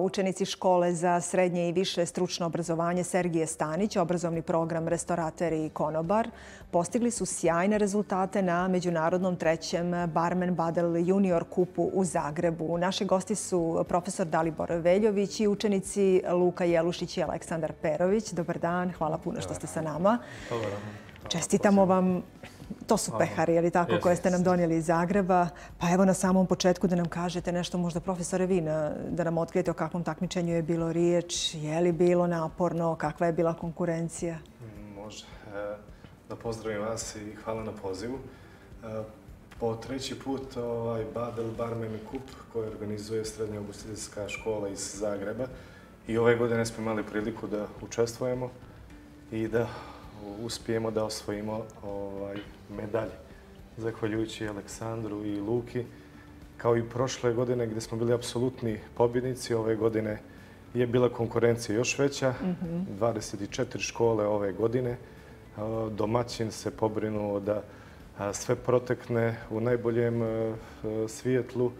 Učenici škole za srednje i više stručno obrazovanje Sergije Stanić, obrazovni program Restorater i Konobar, postigli su sjajne rezultate na Međunarodnom trećem Barmen Badel Junior kupu u Zagrebu. Naši gosti su profesor Dalibor Veljović i učenici Luka Jelušić i Aleksandar Perović. Dobar dan, hvala puno što ste sa nama. Čestitamo vam To su pehari, ali tako, koje ste nam donijeli iz Zagreba. Pa evo na samom početku da nam kažete nešto, možda profesore vi, da nam otkrijete o kakvom takmičenju je bilo riječ, je li bilo naporno, kakva je bila konkurencija? Može. E, da pozdravim vas i hvala na pozivu. E, po treći put ovaj Badel Barmen Kup koji organizuje Srednja ugostiteljska škola iz Zagreba i ove godine smo imali priliku da učestvujemo i da uspijemo da osvojimo ovaj, medalje. Zahvaljujući Aleksandru i Luki, kao i prošle godine gdje smo bili apsolutni pobjednici, ove godine je bila konkurencija još veća. 24 škole ove godine. Domaćin se pobrinuo da sve protekne u najboljem svijetlu.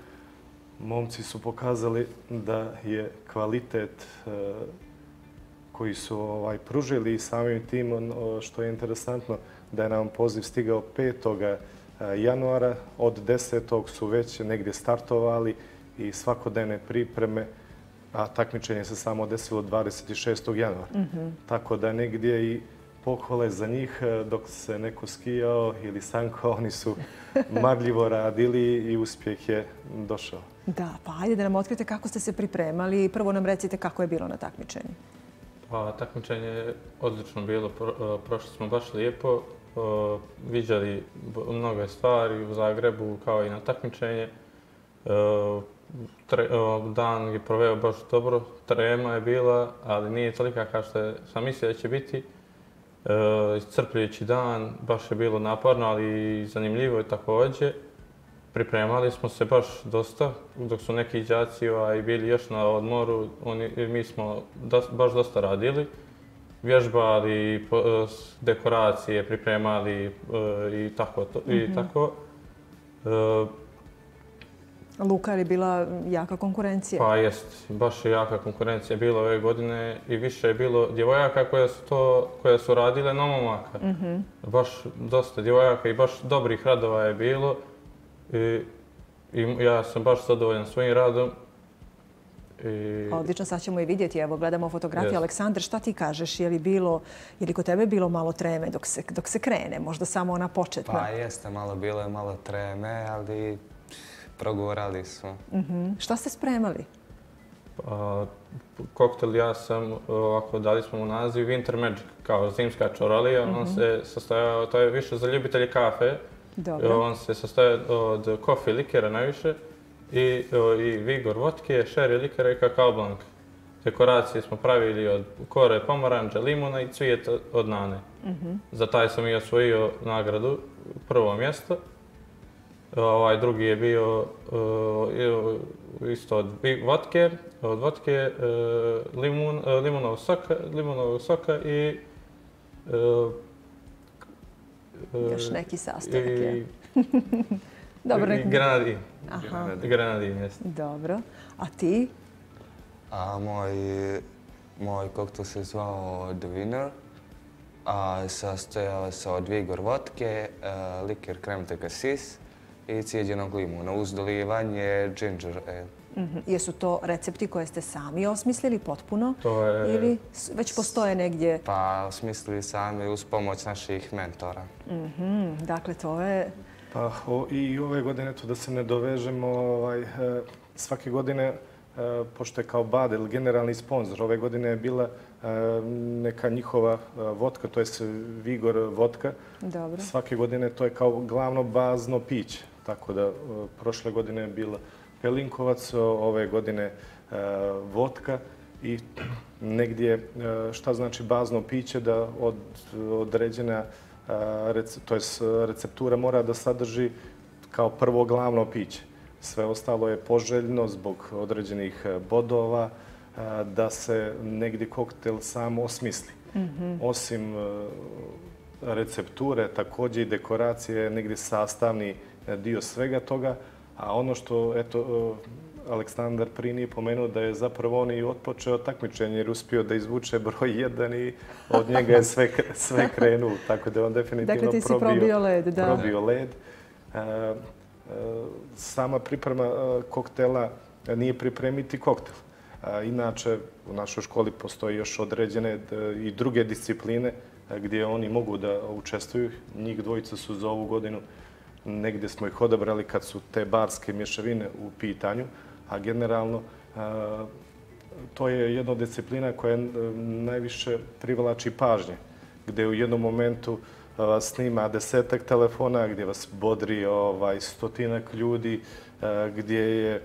Momci su pokazali da je kvalitet koji su ovaj, pružili i samim tim što je interesantno da je nam poziv stigao 5. januara. Od 10. su već negdje startovali i svakodnevne pripreme, a takmičenje se samo desilo 26. januara. Mhm. Tako da negdje i pohvale za njih dok se neko skijao ili sanko, oni su marljivo radili i uspjeh je došao. Da, pa ajde da nam otkrite kako ste se pripremali. Prvo nam recite kako je bilo na takmičenju. Pa, takmičenje je odlično bilo, pro, e, prošli smo baš lijepo, e, viđali mnoge stvari u Zagrebu kao i na takmičenje. E, e, dan je proveo baš dobro, trema je bila, ali nije tolika kao što sam mislio da će biti. E, iscrpljujući dan, baš je bilo naporno, ali i zanimljivo je također. Pripremali smo se baš dosta, dok su neki džaci ovaj, bili još na odmoru, oni, mi smo baš dosta radili. Vježbali, e, dekoracije, pripremali e, i tako. To, i mhm. tako. E, Luka je bila jaka konkurencija? Pa jest, baš je jaka konkurencija bila ove godine i više je bilo djevojaka koja su, to, koja su radile na momaka. Mm Baš dosta djevojaka i baš dobrih radova je bilo. I, i ja sam baš zadovoljan svojim radom. I... Odlično, sad ćemo i vidjeti. Evo, gledamo fotografiju. Yes. Aleksandar, šta ti kažeš? Je li bilo, je li kod tebe bilo malo treme dok se, dok se krene? Možda samo ona početna? Pa jeste, malo bilo je malo treme, ali progorali smo. Uh mhm. -huh. Šta ste spremali? Pa, koktel ja sam, ovako, dali smo mu naziv Winter Magic, kao zimska čoralija. Uh -huh. On mhm. se sastojao, to je više za ljubitelje kafe. Dobro. On se sastoje od kofi likera najviše i, i vigor vodke, sherry likera i kakao blanc. Dekoracije smo pravili od kore pomoranđa, limuna i cvijet od nane. Mm -hmm. Za taj sam i osvojio nagradu, prvo mjesto. Ovaj drugi je bio uh, isto od vodke, od vodke, uh, limun, uh, limunovog soka, limunovog soka i uh, Još neki sastojak je. Dobro, neki... Granadin. Aha. Granadin, jeste. Dobro. A ti? A moj, moj koktel se zvao The Winner. A sastojao se od vigor vodke, uh, liker krem de cassis i cijeđenog limuna uz dolivanje ginger ale. Mhm. Jesu to recepti koje ste sami osmislili potpuno? Je... Ili već postoje negdje? Pa, osmislili sami uz pomoć naših mentora. Mhm. Dakle, to je... Pa, i ove godine, to da se ne dovežemo, ovaj, e, svake godine, e, pošto je kao Badel generalni sponsor, ove godine je bila e, neka njihova vodka, to je Vigor vodka. Dobro. Svake godine to je kao glavno bazno piće. Tako da, prošle godine je bila Pelinkovac, ove godine e, vodka i negdje e, šta znači bazno piće da od određena e, to jest receptura mora da sadrži kao prvo glavno piće. Sve ostalo je poželjno zbog određenih bodova da se negdje koktel sam osmisli. Mhm. Osim recepture, također i dekoracije, negdje sastavni dio svega toga, A ono što, eto, Aleksandar prije nije pomenuo da je zapravo on i otpočeo takmičenje jer uspio da izvuče broj jedan i od njega je sve, sve krenuo. Tako da je on definitivno dakle, probio, probio led. Da. Probio led. E, e, sama priprema e, koktela nije pripremiti koktel. Inače, u našoj školi postoji još određene i druge discipline gdje oni mogu da učestvuju. Njih dvojica su za ovu godinu negdje smo ih odabrali kad su te barske mješavine u pitanju, a generalno e, to je jedna disciplina koja e, najviše privlači pažnje, gdje u jednom momentu vas snima desetak telefona, gdje vas bodri ovaj, stotinak ljudi, gdje je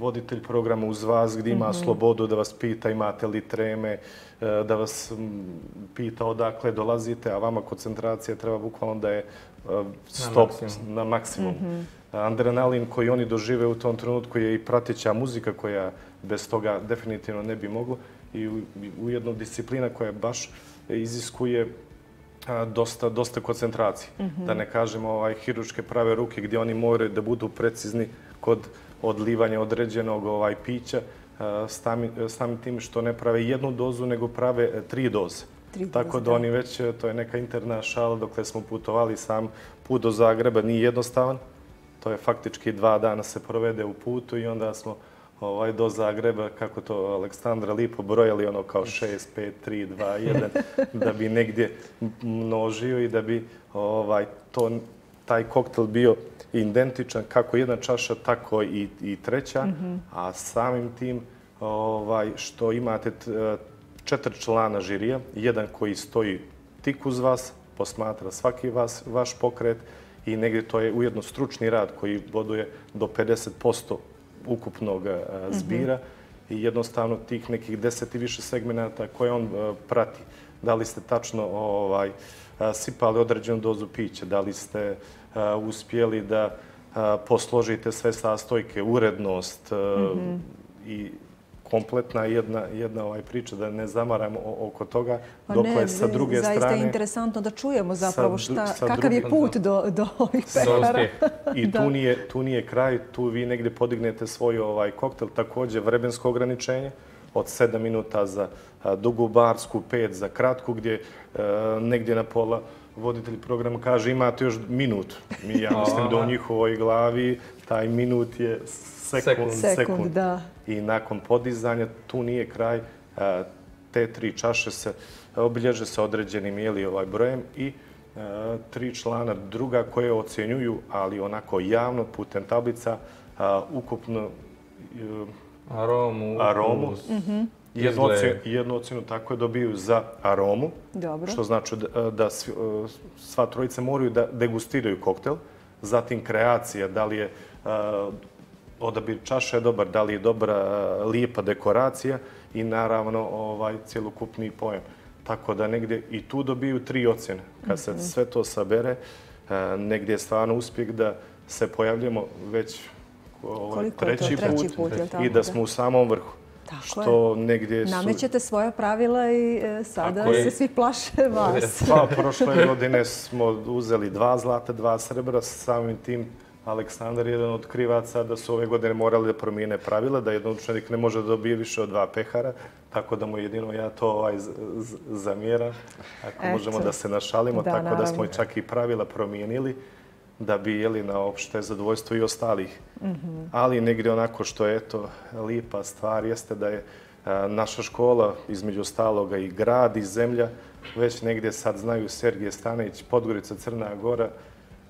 voditelj programa uz vas, gdje ima mhm. slobodu da vas pita imate li treme, da vas pita odakle dolazite, a vama koncentracija treba bukvalno da je stop na maksimum. Mhm. Adrenalin koji oni dožive u tom trenutku je i pratića muzika koja bez toga definitivno ne bi moglo i u jednu disciplina koja baš iziskuje dosta, dosta koncentracije. Mhm. Da ne kažemo ovaj, hiručke prave ruke gdje oni moraju da budu precizni kod odlivanja određenog ovaj, pića samim tim što ne prave jednu dozu, nego prave e, tri doze. Tako da oni već, to je neka interna šala dokle smo putovali sam put do Zagreba, nije jednostavan. To je faktički dva dana se provede u putu i onda smo ovaj, do Zagreba, kako to Aleksandra lipo brojali, ono kao 6, 5, 3, 2, 1, da bi negdje množio i da bi ovaj, to, taj koktel bio identičan kako jedna čaša, tako i, i treća, mm -hmm. a samim tim ovaj, što imate četiri člana žirija, jedan koji stoji tik uz vas, posmatra svaki vas, vaš pokret i negdje to je ujedno stručni rad koji boduje do 50% ukupnog e, zbira i jednostavno tih nekih deset i više segmenta koje on e, prati. Da li ste tačno ovaj, e, sipali određenu dozu pića, da li ste uspjeli da posložite sve sastojke, urednost mhm. i kompletna jedna, jedna ovaj priča, da ne zamaram oko toga. Pa dok ne, je sa druge zaista strane... Zaista je interesantno da čujemo zapravo šta, sa, kakav je put do, do ovih pehara. I tu nije, tu nije kraj, tu vi negdje podignete svoj ovaj koktel, također vremensko ograničenje od 7 minuta za dugu barsku, 5 za kratku, gdje negdje na pola voditelj programa kaže imate još minut. Mi, ja mislim da u njihovoj glavi taj minut je sekund, sekund, sekund. Da. I nakon podizanja, tu nije kraj, te tri čaše se obilježe sa određenim jeli ovaj brojem i tri člana druga koje ocjenjuju, ali onako javno putem tablica, ukupno aromu, aromu mm jednu, ocjenu, jednu ocjenu tako je dobiju za aromu, Dobro. što znači da, da sva trojica moraju da degustiraju koktel, zatim kreacija, da li je odabir čaša je dobar, da li je dobra, lijepa dekoracija i naravno ovaj cjelokupni pojem. Tako da negdje i tu dobiju tri ocjene. Kad se mhm. sve to sabere, e, negdje je stvarno uspjeh da se pojavljamo već ovaj, treći, put, i da smo u samom vrhu. Tako što je. negdje su... Namećete svoja pravila i e, sada se svi plaše vas. Pa, prošle godine smo uzeli dva zlata, dva srebra, samim tim Aleksandar je jedan od krivaca da su ove godine morali da promijene pravila, da jedan učenik ne može da dobije više od dva pehara, tako da mu jedino ja to ovaj zamjeram, ako možemo da se našalimo, tako da smo čak i pravila promijenili da bi jeli na opšte zadovoljstvo i ostalih. Mhm. Ali negdje onako što je to lipa stvar jeste da je naša škola između ostaloga i grad i zemlja već negdje sad znaju Sergije Stanić, Podgorica, Crna Gora,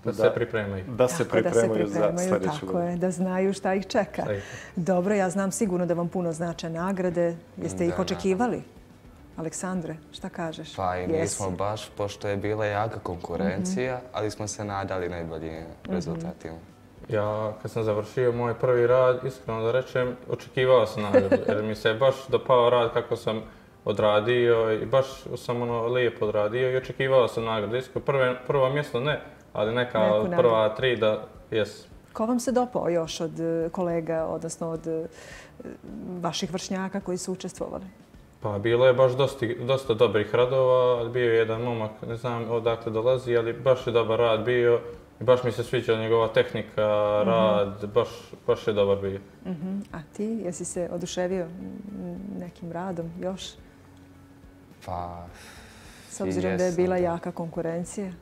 Da, se pripremaju. Da se pripremaju, za sljedeću godinu. je, da znaju šta ih čeka. Dobro, ja znam sigurno da vam puno znače nagrade. Jeste ih očekivali? Aleksandre, šta kažeš? Pa i nismo baš, pošto je bila jaka konkurencija, mhm. ali smo se nadali najboljim mhm. rezultatima. Ja, kad sam završio moj prvi rad, iskreno da rečem, očekivao sam nagradu, jer mi se baš dopao rad kako sam odradio i baš sam ono lijepo odradio i očekivao sam nagradu. Iskreno, prvo mjesto ne, ali neka od prva tri da jes. Ko vam se dopao još od e, kolega, odnosno od e, vaših vršnjaka koji su učestvovali? Pa bilo je baš dosta, dosta dobrih radova, bio je jedan momak, ne znam odakle dolazi, ali baš je dobar rad bio. I baš mi se sviđa njegova tehnika, rad, baš, baš je dobar bio. Mhm. A ti, jesi se oduševio nekim radom još? Pa... S obzirom da je bila jaka konkurencija?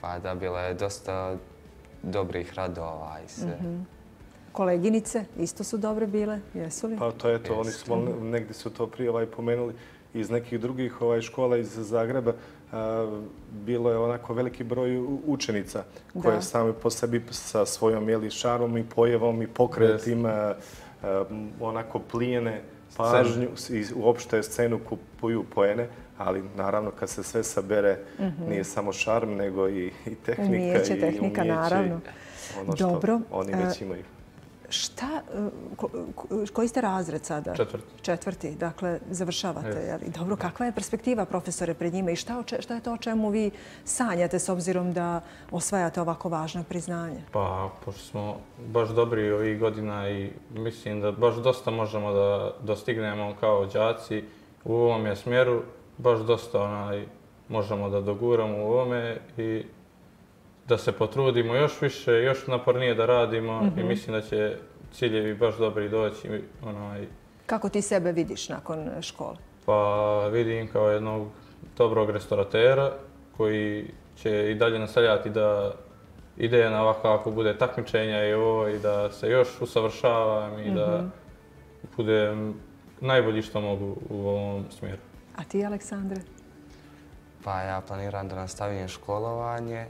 Pa da, bila je dosta dobrih radova i sve. Mhm. Koleginice isto su dobre bile, jesu li? Pa to je to, oni su negdje su to prije ovaj pomenuli iz nekih drugih ovaj škola iz Zagreba bilo je onako veliki broj učenica koje same po sebi sa svojom jeli, šarom i pojevom i pokretima onako plijene pažnju i uopšte scenu kupuju pojene, ali naravno kad se sve sabere mhm. nije samo šarm nego i, i tehnika umijeće, i tehnika, naravno. ono što Dobro. oni već imaju. Šta, e, koji ste razred sada? Četvrti. Četvrti, dakle, završavate. Yes. Dobro, kakva je perspektiva profesore pred njima i šta, šta je to o čemu vi sanjate s obzirom da osvajate ovako važno priznanje? Pa, pošto smo baš dobri ovih godina i mislim da baš dosta možemo da dostignemo kao džaci u ovom je smjeru, baš dosta onaj, možemo da doguramo u ovome i da se potrudimo još više, još napornije da radimo i mhm. mislim da će ciljevi baš dobri doći. Onaj... Kako ti sebe vidiš nakon škole? Pa vidim kao jednog dobrog restauratera koji će i dalje nastavljati da ide na ovako ako bude takmičenja i ovo i da se još usavršavam i da mhm. budem najbolji što mogu u ovom smjeru. A ti, Aleksandre? Pa ja planiram da nastavim školovanje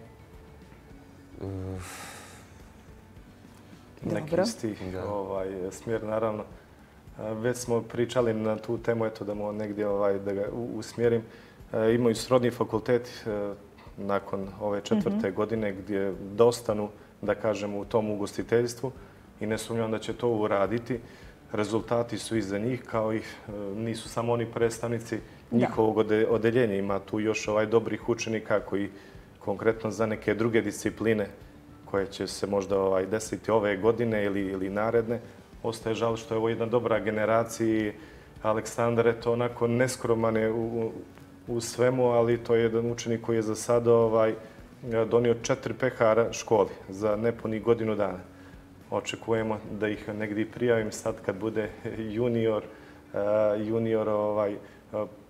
neki isti ovaj, smjer, naravno. Već smo pričali na tu temu, eto da mu negdje ovaj, da ga usmjerim. Imaju srodni fakultet nakon ove četvrte mhm. godine gdje dostanu, da kažemo, u tom ugostiteljstvu i ne sumnjam da će to uraditi. Rezultati su iza njih, kao i nisu samo oni predstavnici njihovog odeljenja. Ima tu još ovaj dobrih učenika koji konkretno za neke druge discipline koje će se možda ovaj, desiti ove godine ili, ili naredne. Ostaje žal što je ovo jedna dobra generacija. Aleksandar je to onako neskroman je u, u svemu, ali to je jedan učenik koji je za sada ovaj, donio četiri pehara školi za nepuni godinu dana. Očekujemo da ih negdje prijavim sad kad bude junior, eh, junior ovaj,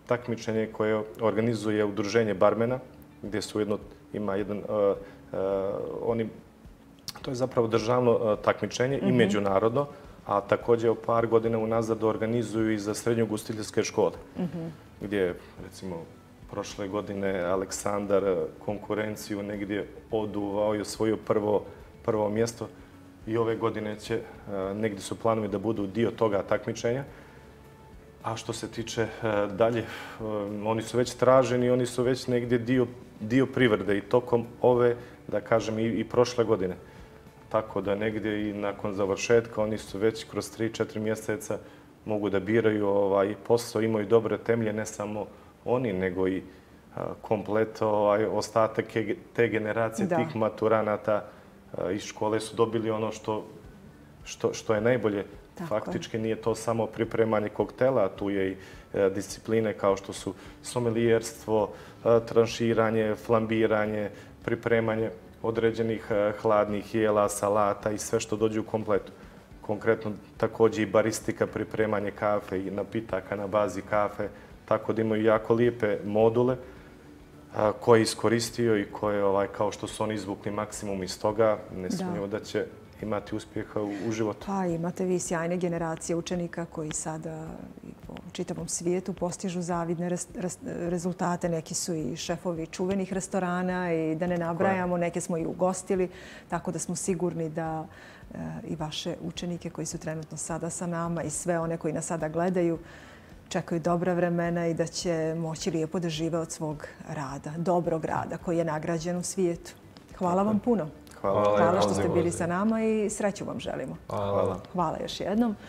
takmičenje koje organizuje udruženje barmena, gdje su jedno, ima jedan, uh, uh, oni, to je zapravo državno uh, takmičenje i mhm. međunarodno, a također par godina unazad organizuju i za srednju gustiljarske škole, mhm. gdje, recimo, prošle godine Aleksandar konkurenciju negdje oduvao i osvojio prvo, prvo mjesto i ove godine će, negdje su planovi da budu dio toga takmičenja. A što se tiče dalje, oni su već traženi, oni su već negdje dio dio privrede i tokom ove, da kažem, i, i prošle godine. Tako da negdje i nakon završetka oni su već kroz 3-4 mjeseca mogu da biraju ovaj posao, imaju dobre temlje, ne samo oni, nego i komplet ovaj, ostatak te generacije, da. tih maturanata iz škole su dobili ono što, što, što je najbolje. Tako. Faktički nije to samo pripremanje koktela, tu je i e, discipline kao što su somelijerstvo, e, tranširanje, flambiranje, pripremanje određenih e, hladnih jela, salata i sve što dođe u kompletu. Konkretno također i baristika, pripremanje kafe i napitaka na bazi kafe, tako da imaju jako lijepe module koje je iskoristio i koje, ovaj, kao što su oni izvukli maksimum iz toga, ne sumnjivo da će imati uspjeha u životu. Pa imate vi sjajne generacije učenika koji sada po čitavom svijetu postižu zavidne rezultate. Neki su i šefovi čuvenih restorana i da ne nabrajamo, neke smo i ugostili, tako da smo sigurni da e, i vaše učenike koji su trenutno sada sa nama i sve one koji nas sada gledaju čekaju dobra vremena i da će moći lijepo da žive od svog rada, dobrog rada koji je nagrađen u svijetu. Hvala vam puno. Hvala, Hvala što ste bili sa nama i sreću vam želimo. Hvala. Hvala još jednom.